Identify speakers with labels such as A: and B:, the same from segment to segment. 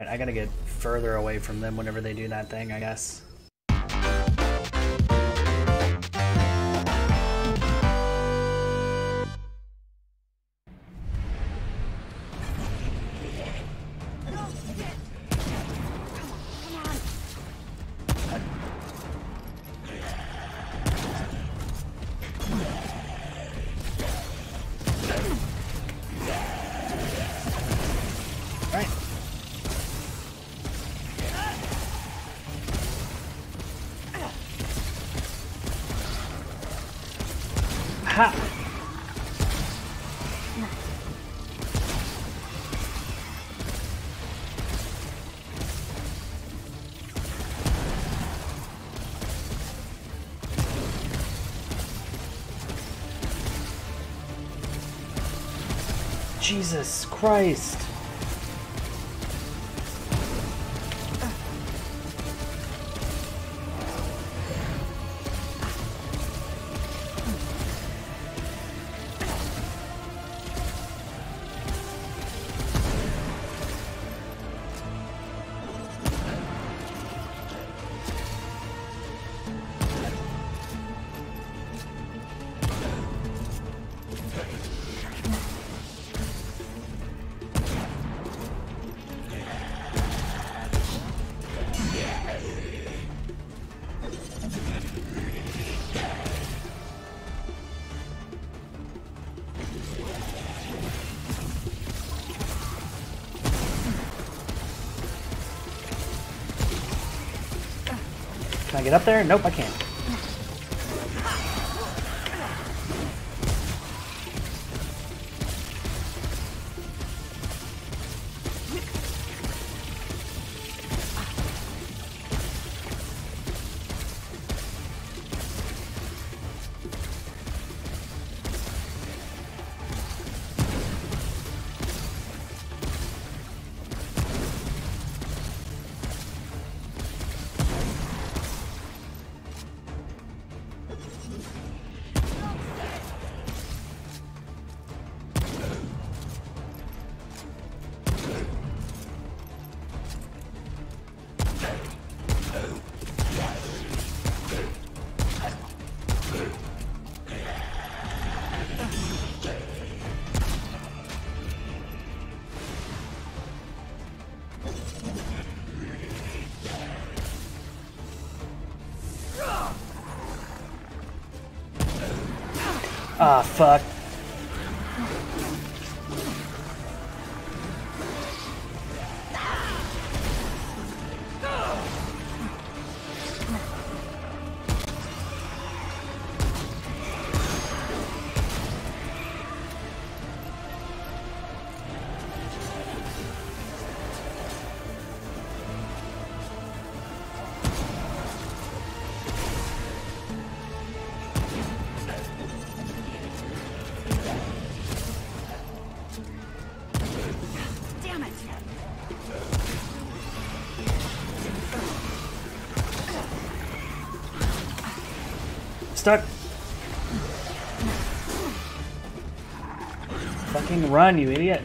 A: I gotta get further away from them whenever they do that thing, I guess. Jesus Christ. Can I get up there? Nope, I can't. Ah, fuck. Stuck. Fucking run, you idiot.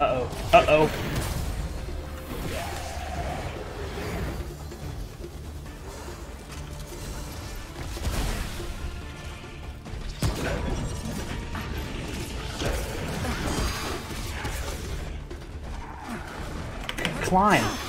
A: Uh-oh. Uh-oh. Climb.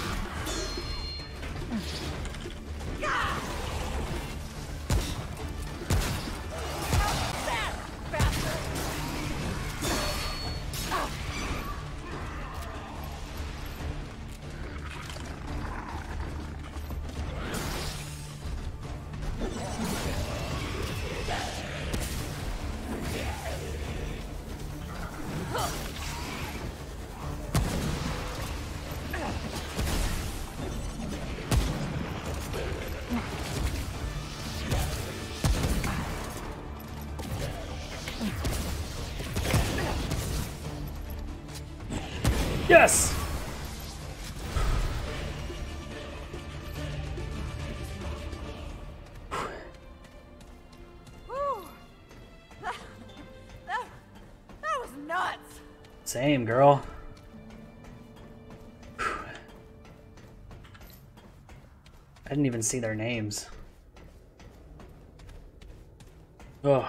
A: Yes! That, was nuts. Same, girl. I didn't even see their names. Ugh.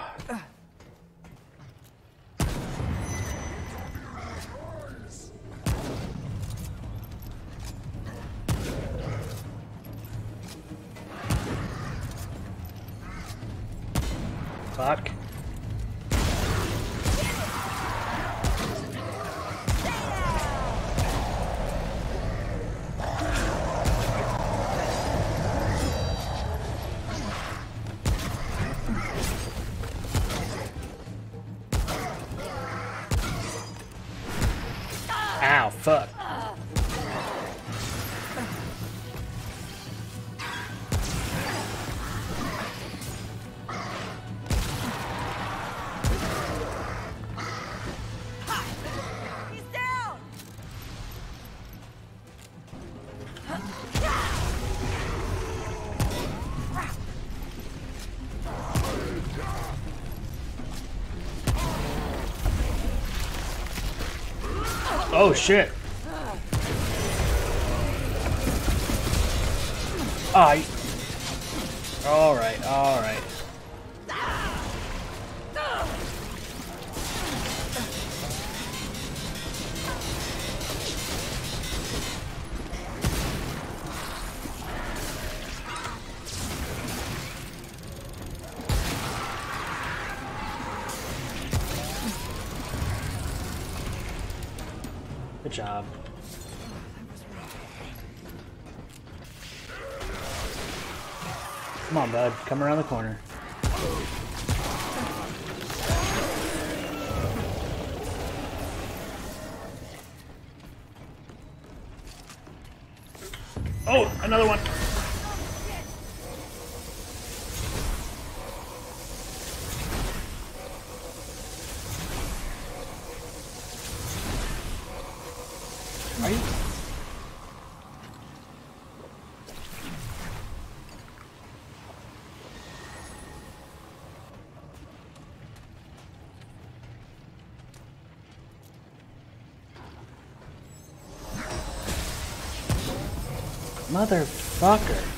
A: Fuck. Ow, fuck. Oh shit. I. All right, job. Come on, bud. Come around the corner. Oh, another one. Motherfucker.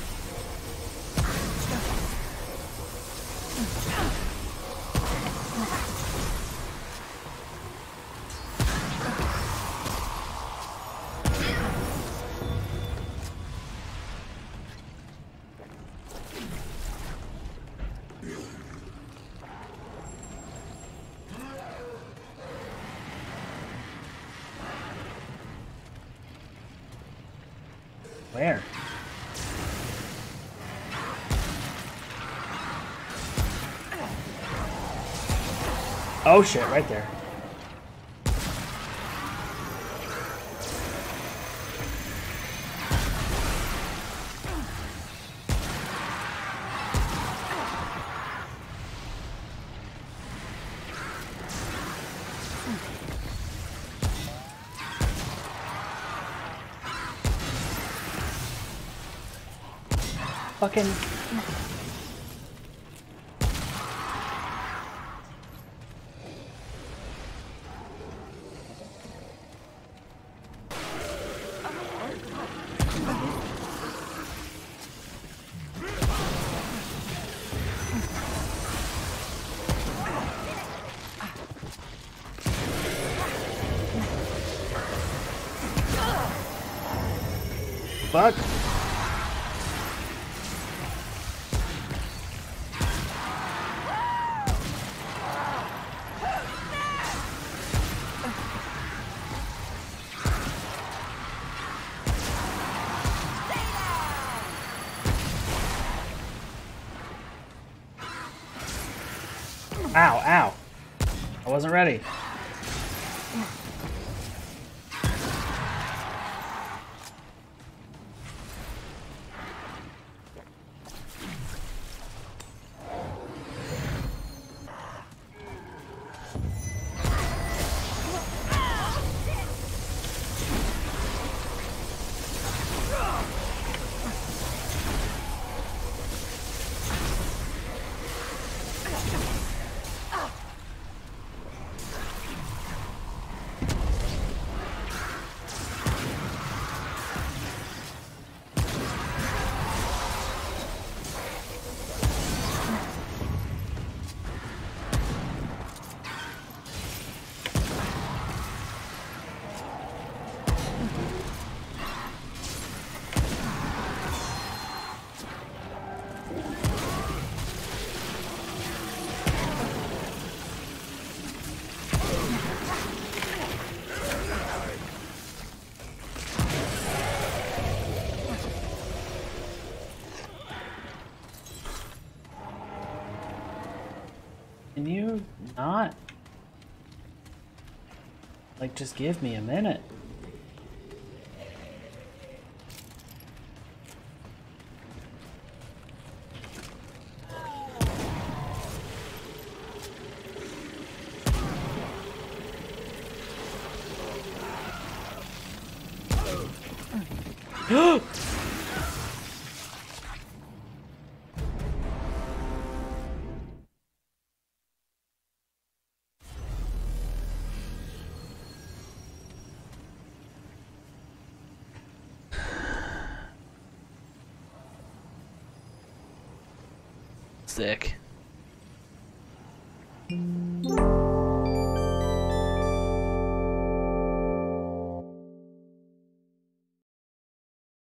A: Where? Oh shit, right there. Fucking. Fuck. Ow, ow. I wasn't ready. Not? Like, just give me a minute.
B: Sick.